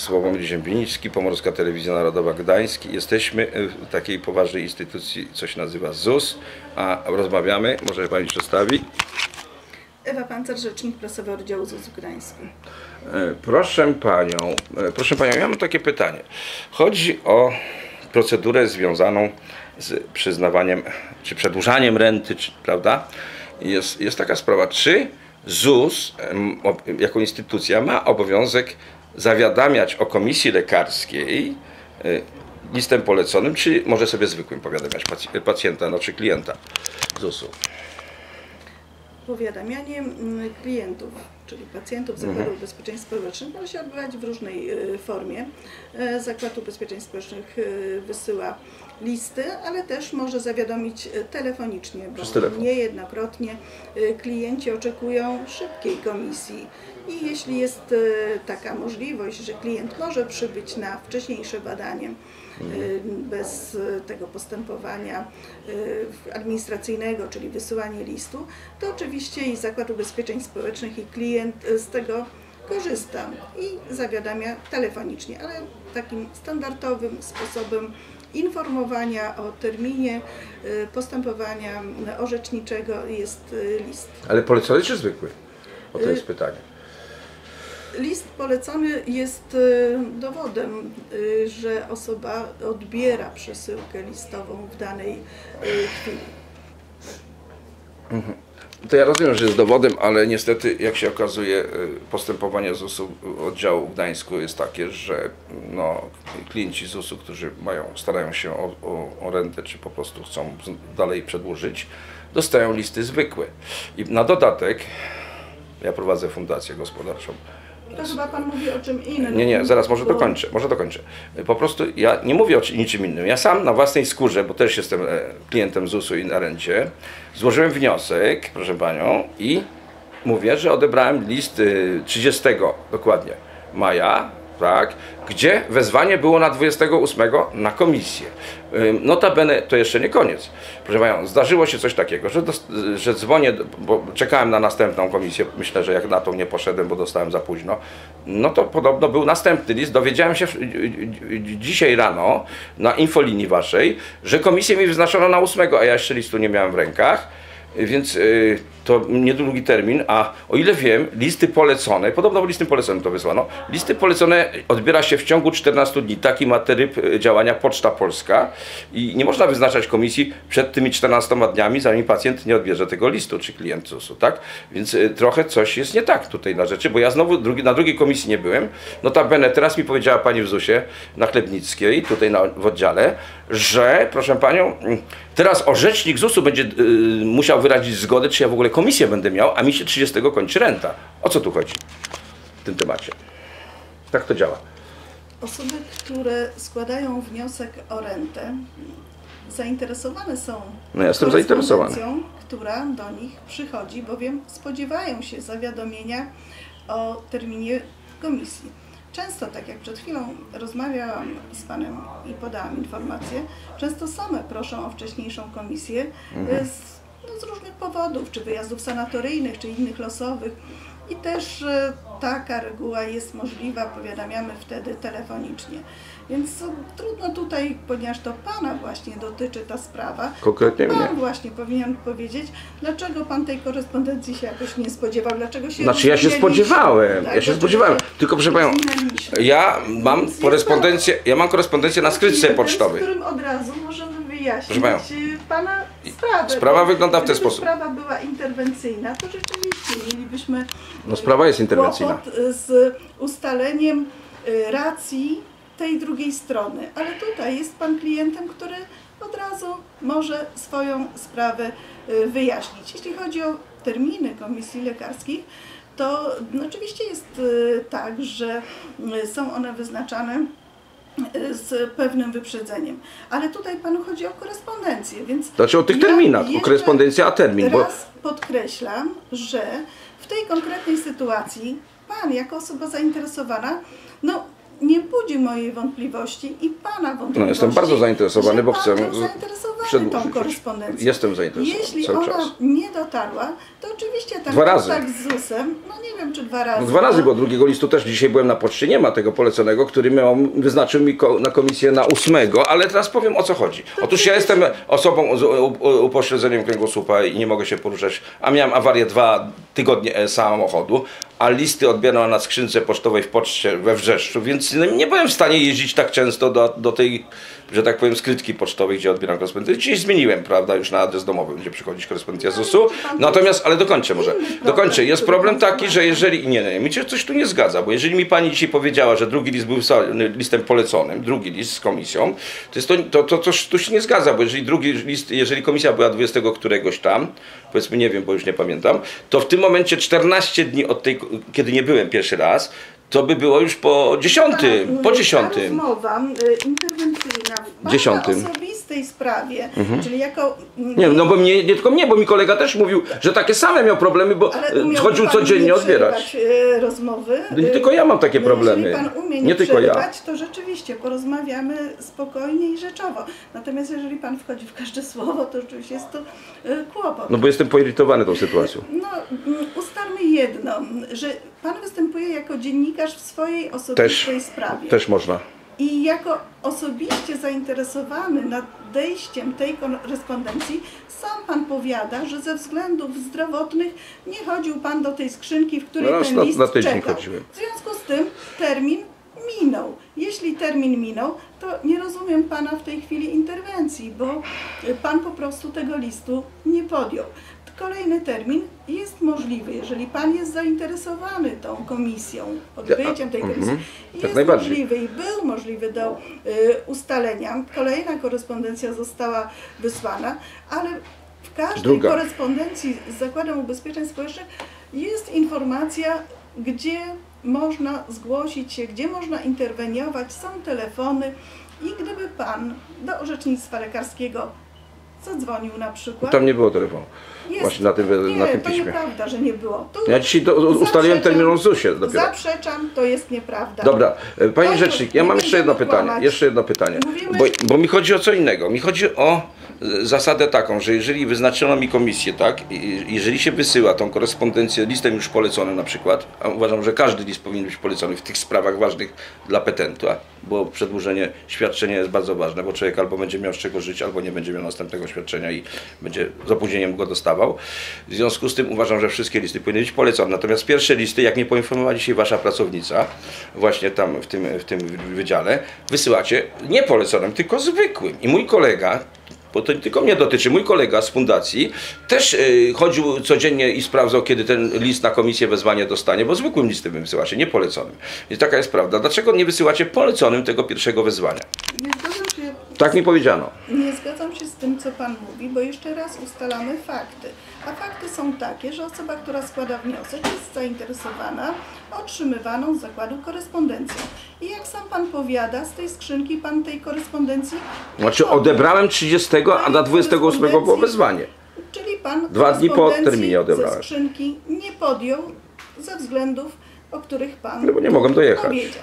Sławomir Ziembiński, Pomorska Telewizja Narodowa Gdańsk. Jesteśmy w takiej poważnej instytucji, co się nazywa ZUS, a rozmawiamy, może Pani przedstawi. Ewa Pancer, rzecznik prasowy oddziału ZUS w Gdańsku. E, Proszę Panią, e, proszę Panią, ja mam takie pytanie. Chodzi o procedurę związaną z przyznawaniem, czy przedłużaniem renty, czy, prawda? Jest, jest taka sprawa, czy ZUS jako instytucja ma obowiązek zawiadamiać o komisji lekarskiej e, listem poleconym, czy może sobie zwykłym powiadamiać pac- pacjenta, no, czy klienta ZUS-u? Powiadamianie mm, klientów, czyli pacjentów Zakładu Ubezpieczeń Społecznych może się odbywać w różnej y, formie. E, Zakład Ubezpieczeń Społecznych wysyła listy, ale też może zawiadomić telefonicznie, bo telefon. niejednokrotnie klienci oczekują szybkiej komisji. I jeśli jest y, taka możliwość, że klient może przybyć na wcześniejsze badanie, y, bez y, tego postępowania administracyjnego, czyli wysyłanie listu, to oczywiście i Zakład Ubezpieczeń Społecznych i klient z tego korzysta i zawiadamia telefonicznie, ale takim standardowym sposobem informowania o terminie postępowania orzeczniczego jest list. Ale polecony czy zwykły? O to jest pytanie. List polecony jest y, dowodem, y, że osoba odbiera przesyłkę listową w danej y, chwili. To ja rozumiem, że jest dowodem, ale niestety, jak się okazuje, postępowanie ZUS-u oddziału w Gdańsku jest takie, że no, klienci ZUS-u, którzy mają, starają się o, o, o rentę, czy po prostu chcą dalej przedłużyć, dostają listy zwykłe. I na dodatek, ja prowadzę fundację gospodarczą, To chyba Pan mówi o czym innym. nie, nie, zaraz może dokończę, może dokończę. Po prostu ja nie mówię o czy- niczym innym. Ja sam na własnej skórze, bo też jestem e, klientem ZUS-u i na rencie, złożyłem wniosek, proszę panią, i mówię, że odebrałem list y, 30 dokładnie maja, tak, gdzie wezwanie było na 28 na komisję. Notabene to jeszcze nie koniec. Proszę Panią, zdarzyło się coś takiego, że, dos- że dzwonię, do- bo czekałem na następną komisję, myślę, że jak na tą nie poszedłem, bo dostałem za późno, no to podobno był następny list. Dowiedziałem się dzisiaj rano na infolinii waszej, że komisję mi wyznaczono na 8, a ja jeszcze listu nie miałem w rękach. Więc y, to niedługi termin, a o ile wiem, listy polecone, podobno listy polecone to wysłano, listy polecone odbiera się w ciągu 14 dni. Taki ma tryb y, działania Poczta Polska i nie można wyznaczać komisji przed tymi 14 dniami, zanim pacjent nie odbierze tego listu, czy klient ZUS-u, tak? Więc y, trochę coś jest nie tak tutaj na rzeczy, bo ja znowu drugi, na drugiej komisji nie byłem. Notabene teraz mi powiedziała pani w ZUS-ie na Chlebnickiej, tutaj na, w oddziale, że, proszę panią, mm, teraz orzecznik ZUS-u będzie y, musiał wyrazić zgodę, czy ja w ogóle komisję będę miał, a mi się 30 kończy renta. O co tu chodzi w tym temacie? Tak to działa. Osoby, które składają wniosek o rentę, zainteresowane są No ja jestem zainteresowany. która do nich przychodzi, bowiem spodziewają się zawiadomienia o terminie komisji. Często, tak jak przed chwilą rozmawiałam z Panem i podałam informację, często same proszą o wcześniejszą komisję Mhm. z, no, z różnych powodów, czy wyjazdów sanatoryjnych, czy innych losowych. I też taka reguła jest możliwa, powiadamiamy wtedy telefonicznie. Więc e, trudno tutaj, ponieważ to Pana właśnie dotyczy ta sprawa, Konkretnie Pan mnie. właśnie powinien powiedzieć, dlaczego Pan tej korespondencji się jakoś nie spodziewał, dlaczego się Znaczy ja się spodziewałem, tak, ja się spodziewałem. Tylko proszę panią, ja mam korespondencję, ja mam korespondencję na skrytce pocztowej. Z którym od razu wyjaśnić Proszę y, Pana sprawę. sprawa wygląda w ten sposób. sprawa była interwencyjna, to rzeczywiście mielibyśmy No sprawa jest interwencyjna. kłopot y, z ustaleniem y, racji tej drugiej strony. Ale tutaj jest Pan klientem, który od razu może swoją sprawę y, wyjaśnić. Jeśli chodzi o terminy komisji lekarskich, to oczywiście jest y, tak, że y, są one wyznaczane y, z pewnym wyprzedzeniem. Ale tutaj Panu chodzi o korespondencję, więc... Znaczy o tych ja terminach, o jeszcze korespondencja a termin, bo Raz podkreślam, że w tej konkretnej sytuacji Pan jako osoba zainteresowana, no nie budzi mojej wątpliwości i Pana wątpliwości. No, jestem bardzo zainteresowany, bo chcę zainteresowany przedłużyć. tą korespondencją. Jestem zainteresowany Jeśli ona czas. nie dotarła, to oczywiście ten Dwa razy. kontakt z ZUS-em, no nie wiem czy dwa razy. No dwa razy, bo drugiego listu też dzisiaj byłem na poczcie, nie ma tego poleconego, który miał, wyznaczył mi ko, na komisję na ósmego, ale teraz powiem o co chodzi. Otóż ja jestem osobą z upośledzeniem kręgosłupa i nie mogę się poruszać, a miałem awarię dwa tygodnie e, samochodu, a listy odbieram na skrzynce pocztowej w poczcie we Wrzeszczu, więc no, nie byłem w stanie jeździć tak często do, do tej, że tak powiem, skrytki pocztowej, gdzie odbieram korespondencję. Dzisiaj zmieniłem, prawda, już na adres domowy będzie przychodzić korespondencja ZUS-u. Natomiast, ale dokończę może, dokończę. Jest problem taki, że jeżeli, nie, nie, mi się coś tu nie zgadza, bo jeżeli mi pani dzisiaj powiedziała, że drugi list był listem poleconym, drugi list z komisją, to jest to, to, to, to tu się nie zgadza, bo jeżeli drugi list, jeżeli komisja była 20 któregoś tam, powiedzmy nie wiem, bo już nie pamiętam, to w tym momencie 14 dni od tej, kiedy nie byłem pierwszy raz, to by było już po dziesiątym, po dziesiątym. Rozmowa y, interwencyjna pana Osobistej sprawie, czyli jako... Nie, no bo mnie, nie tylko mnie, bo mi kolega też mówił, że takie same miał problemy, bo e, chodził codziennie nie odbierać. e, rozmowy. Nie tylko ja mam takie No, problemy. Jeżeli pan umie nie, Nie tylko ja. to rzeczywiście porozmawiamy spokojnie i rzeczowo. Natomiast jeżeli pan wchodzi w każde słowo, to rzeczywiście jest to e, kłopot. No bo jestem poirytowany tą sytuacją. No, mm, ustalmy jedno, że pan występuje jako dziennikarz w swojej osobistej sprawie. Też można. I jako osobiście zainteresowany nadejściem tej korespondencji, sam pan powiada, że ze względów zdrowotnych nie chodził pan do tej skrzynki, w której No raz ten na- list na czekał. chodziłem. W związku z tym termin minął. Jeśli termin minął, to nie rozumiem pana w tej chwili interwencji, bo pan po prostu tego listu nie podjął. Kolejny termin jest możliwy, jeżeli pan jest zainteresowany tą komisją, odbyciem tej komisji. mhm. Jak Jest najbardziej. możliwy i był możliwy do y, ustalenia. Kolejna korespondencja została wysłana, ale w każdej Druga. korespondencji z Zakładem Ubezpieczeń Społecznych jest informacja, gdzie można zgłosić się, gdzie można interweniować, są telefony i gdyby pan do orzecznictwa lekarskiego zadzwonił na przykład. Tam nie było telefonu. Jest. Właśnie na tym, nie, na tym to piśmie. nieprawda, że nie było. Tu Ja dzisiaj do, ustaliłem termin w ZUS-ie dopiero. Zaprzeczam, to jest nieprawda. Dobra, e, Pani To Rzecznik, ja mam jeszcze jedno pytanie. Jeszcze jedno pytanie. Mówimy- Bo, bo mi chodzi o co innego. Mi chodzi o zasadę taką, że jeżeli wyznaczono mi komisję, tak, jeżeli się wysyła tą korespondencję listem już poleconym na przykład, a uważam, że każdy list powinien być polecony w tych sprawach ważnych dla petenta, bo przedłużenie świadczenia jest bardzo ważne, bo człowiek albo będzie miał z czego żyć, albo nie będzie miał następnego świadczenia i będzie z opóźnieniem go dostawał. W związku z tym uważam, że wszystkie listy powinny być polecone. Natomiast pierwsze listy, jak mnie poinformowała dzisiaj wasza pracownica, właśnie tam w tym, w tym wydziale, wysyłacie nie poleconym, tylko zwykłym. I mój kolega, bo to nie tylko mnie dotyczy, mój kolega z fundacji też y, chodził codziennie i sprawdzał, kiedy ten list na komisję wezwanie dostanie, bo zwykłym listem wysyłacie, nie poleconym. I taka jest prawda. Dlaczego nie wysyłacie poleconym tego pierwszego wezwania? Nie zgadzam się Tak mi powiedziano. Nie zgadzam się z tym, co Pan mówi, bo jeszcze raz ustalamy fakty. A fakty są takie, że osoba, która składa wniosek, jest zainteresowana otrzymywaną z zakładu korespondencją. I jak sam Pan powiada, z tej skrzynki Pan tej korespondencji. Znaczy odebrałem 30, a na 28 było wezwanie. Czyli Pan Dwa dni po terminie odebrałem. ze skrzynki nie podjął ze względów, o których Pan No bo nie mogłem dojechać. powiedział.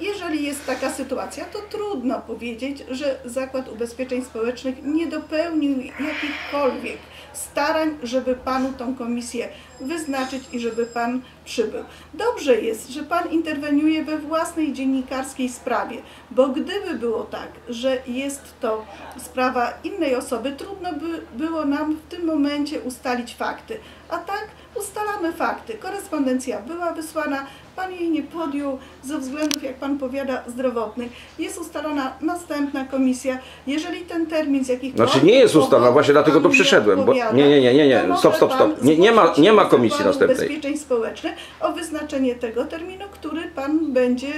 Jeżeli jest taka sytuacja, to trudno powiedzieć, że Zakład Ubezpieczeń Społecznych nie dopełnił jakichkolwiek starań, żeby Panu tą komisję wyznaczyć i żeby Pan przybył. Dobrze jest, że Pan interweniuje we własnej dziennikarskiej sprawie, bo gdyby było tak, że jest to sprawa innej osoby, trudno by było nam w tym momencie ustalić fakty. A tak ustalamy fakty. Korespondencja była wysłana, Pan jej nie podjął ze względów, jak Pan powiada, zdrowotnych. Jest ustalona następna komisja. Jeżeli ten termin z jakichkolwiek Znaczy nie jest ustalona, właśnie dlatego tu przyszedłem, bo- nie, nie, nie, nie, nie, to stop, stop, stop. Nie- nie ma- nie ma komisji następnej. Ubezpieczeń Społecznych o wyznaczenie tego terminu, który Pan będzie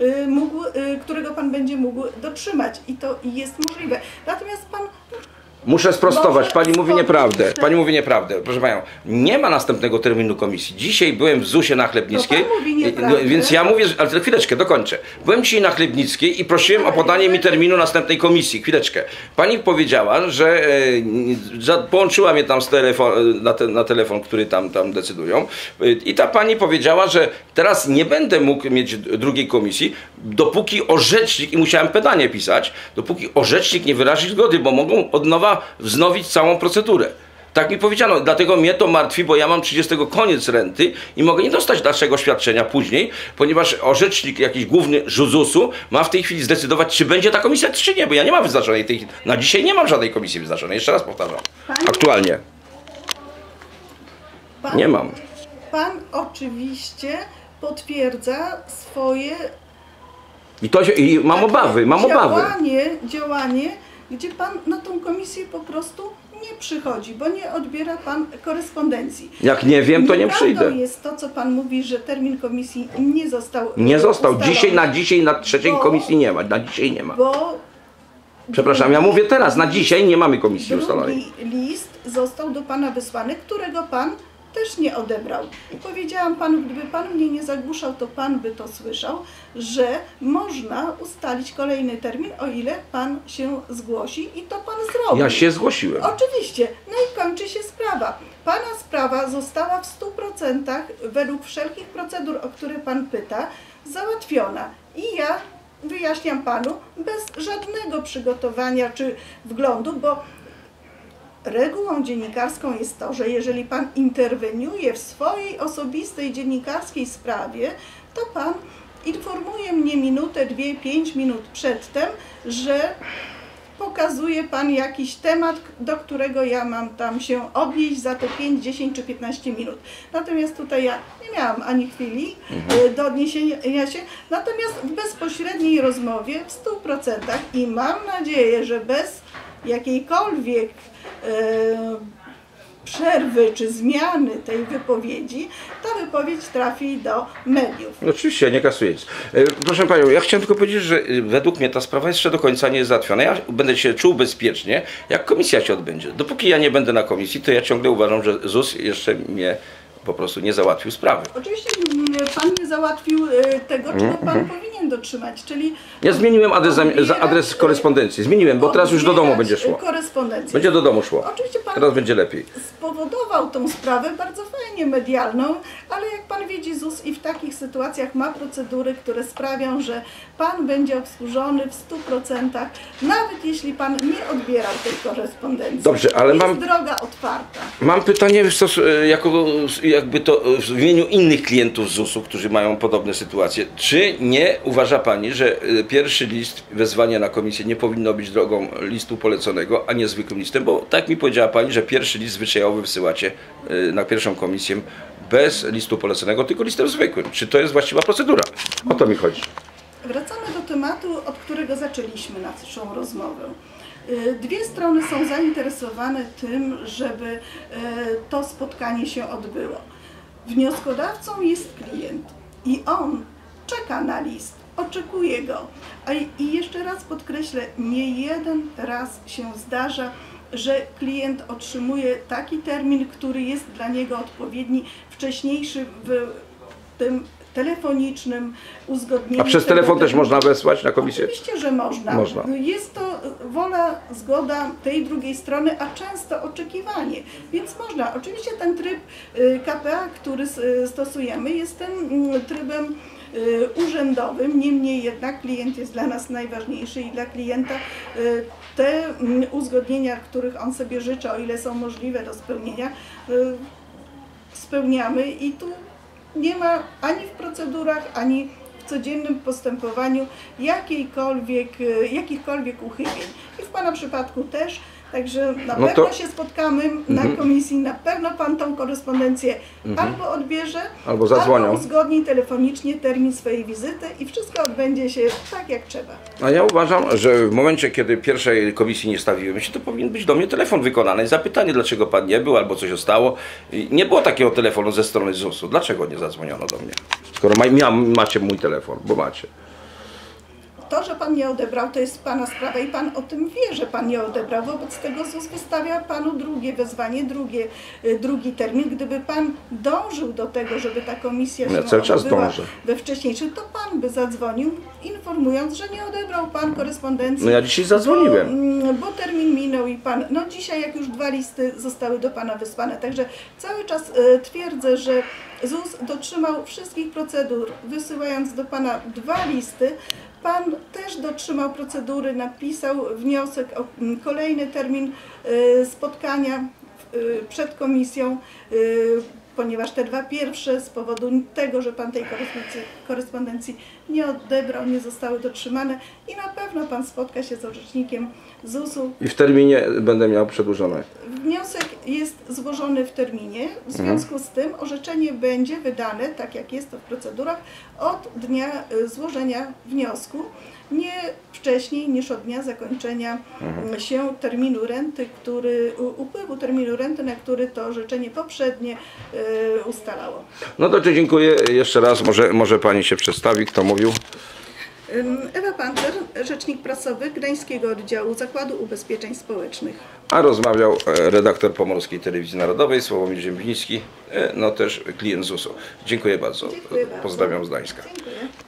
y, mógł, y, którego Pan będzie mógł dotrzymać i to jest możliwe. Natomiast Pan Muszę sprostować, pani mówi nieprawdę. Pani mówi nieprawdę. Proszę panią, nie ma następnego terminu komisji. Dzisiaj byłem w ZUS-ie na Chlebnickiej. To pan mówi i- nieprawdę. no, więc ja mówię, że- ale chwileczkę, dokończę. Byłem dzisiaj na Chlebnickiej i prosiłem o podanie mi terminu następnej komisji. Chwileczkę. Pani powiedziała, że e, za, połączyła mnie tam z telefon, na, te, na telefon, który tam, tam decydują. E, I ta pani powiedziała, że teraz nie będę mógł mieć drugiej komisji, dopóki orzecznik, i musiałem pytanie pisać, dopóki orzecznik nie wyrazi zgody, bo mogą od nowa wznowić całą procedurę. Tak mi powiedziano, dlatego mnie to martwi, bo ja mam 30 koniec renty i mogę nie dostać dalszego świadczenia później, ponieważ orzecznik jakiś główny ZUS-u ma w tej chwili zdecydować, czy będzie ta komisja, czy nie, bo ja nie mam wyznaczonej tej, na dzisiaj nie mam żadnej komisji wyznaczonej, jeszcze raz powtarzam. Pani- Aktualnie Pan, nie mam. Pan oczywiście potwierdza swoje I to i mam obawy, mam obawy. działanie, działanie, gdzie pan na tą komisję po prostu nie przychodzi, bo nie odbiera pan korespondencji. Jak nie wiem, to nie przyjdę. jest to, co pan mówi, że termin komisji nie został Nie został. ustalony, Dzisiaj na dzisiaj na trzeciej Bo- komisji nie ma. Na dzisiaj nie ma. Bo Przepraszam, ja mówię teraz, na dzisiaj nie mamy komisji ustalonej. List został do pana wysłany, którego pan też nie odebrał. I powiedziałam panu, gdyby pan mnie nie zagłuszał, to pan by to słyszał, że można ustalić kolejny termin, o ile pan się zgłosi i to pan zrobi. Ja się zgłosiłem. Oczywiście. No i kończy się sprawa. Pana sprawa została w 100% według wszelkich procedur, o które pan pyta, załatwiona. I ja wyjaśniam panu bez żadnego przygotowania czy wglądu, bo regułą dziennikarską jest to, że jeżeli pan interweniuje w swojej osobistej dziennikarskiej sprawie, to pan informuje mnie minutę, dwie, pięć minut przedtem, że pokazuje Pan jakiś temat, do którego ja mam tam się odnieść za te 5, 10 czy 15 minut. Natomiast tutaj ja nie miałam ani chwili e, do odniesienia się, natomiast w bezpośredniej rozmowie w 100% i mam nadzieję, że bez jakiejkolwiek e, przerwy czy zmiany tej wypowiedzi, ta wypowiedź trafi do mediów. Oczywiście, nie kasuję. E, Proszę Panią, ja chciałem tylko powiedzieć, że według mnie ta sprawa jeszcze do końca nie jest załatwiona. Ja będę się czuł bezpiecznie, jak komisja się odbędzie. Dopóki ja nie będę na komisji, to ja ciągle uważam, że ZUS jeszcze mnie po prostu nie załatwił sprawy. Oczywiście Pan nie załatwił e, tego, czego Pan powinien dotrzymać, czyli Ja zmieniłem adres, adres korespondencji. Zmieniłem, bo teraz już do domu będzie szło. korespondencję. Będzie do domu szło. Oczywiście pan Teraz będzie lepiej. spowodował tą sprawę bardzo fajnie medialną, ale jak pan widzi, ZUS i w takich sytuacjach ma procedury, które sprawią, że pan będzie obsłużony w 100%, nawet jeśli pan nie odbierał tej korespondencji. Dobrze, ale Jest mam- droga otwarta. Mam pytanie jako, jakby to w imieniu innych klientów ZUS-u, którzy mają podobne sytuacje. Czy nie uważa Pani, że e, pierwszy list wezwania na komisję nie powinno być drogą listu poleconego, a nie zwykłym listem? Bo tak mi powiedziała Pani, że pierwszy list zwyczajowy wysyłacie e, na pierwszą komisję bez listu poleconego, tylko listem zwykłym. Czy to jest właściwa procedura? O to mi chodzi. Wracamy do tematu, od którego zaczęliśmy naszą rozmowę. Y, Dwie strony są zainteresowane tym, żeby y, to spotkanie się odbyło. Wnioskodawcą jest klient i on czeka na list, oczekuje go. A i- jeszcze raz podkreślę, nie jeden raz się zdarza, że klient otrzymuje taki termin, który jest dla niego odpowiedni, wcześniejszy w tym telefonicznym uzgodnieniu. A przez telefon też można wesłać na komisję? Oczywiście, że można. Można. Jest to wola, zgoda tej drugiej strony, a często oczekiwanie. Więc można. Oczywiście ten tryb y, KPA, który stosujemy, jest tym mm, trybem urzędowym, niemniej jednak klient jest dla nas najważniejszy i dla klienta y, te mm, uzgodnienia, których on sobie życzy, o ile są możliwe do spełnienia, y, spełniamy. I tu nie ma ani w procedurach, ani codziennym postępowaniu jakiejkolwiek, e, jakichkolwiek uchybień. I w Pana przypadku też. Także na No pewno to- się spotkamy na komisji, na pewno Pan tą korespondencję albo odbierze, Albo zadzwonią. albo uzgodni telefonicznie termin swojej wizyty i wszystko odbędzie się tak jak trzeba. A ja uważam, że w momencie, kiedy pierwszej komisji nie stawiłem się, to powinien być do mnie telefon wykonany. Zapytanie, dlaczego pan nie był, albo coś się stało. Nie było takiego telefonu ze strony ZUS-u. Dlaczego nie zadzwoniono do mnie? Skoro ma, mia, macie mój telefon, bo macie. To, że pan nie odebrał, to jest pana sprawa i pan o tym wie, że pan nie odebrał. Wobec tego ZUS wystawia panu drugie wezwanie, drugie, y, drugi termin. Gdyby pan dążył do tego, żeby ta komisja Ja się cały czas odbyła dążę. we wcześniejszym, to pan by zadzwonił, informując, że nie odebrał pan korespondencji. No ja dzisiaj zadzwoniłem. Bo, mm, bo termin minął i pan, no dzisiaj jak już dwa listy zostały do pana wysłane, także cały czas e, twierdzę, że ZUS dotrzymał wszystkich procedur, wysyłając do pana dwa listy. Pan też dotrzymał procedury, napisał wniosek o mm, kolejny termin e, spotkania e, przed komisją, e, ponieważ te dwa pierwsze z powodu tego, że pan tej korespondencji nie odebrał, nie zostały dotrzymane i na pewno pan spotka się z orzecznikiem ZUS-u. I w terminie będę miał przedłużone. Wniosek jest złożony w terminie, w związku z tym orzeczenie będzie wydane, tak jak jest to w procedurach, od dnia y, złożenia wniosku, nie wcześniej niż od dnia zakończenia y, się terminu renty, który, upływu terminu renty, na który to orzeczenie poprzednie y, ustalało. No to dziękuję jeszcze raz. Może, może pani się przedstawi, kto mówił. Ewa Panter, rzecznik prasowy Gdańskiego Oddziału Zakładu Ubezpieczeń Społecznych. A rozmawiał e, redaktor Pomorskiej Telewizji Narodowej, Sławomir Ziembiński, e, no też klient ZUS-u. Dziękuję bardzo. Dziękuję bardzo. Pozdrawiam z Gdańska. Dziękuję.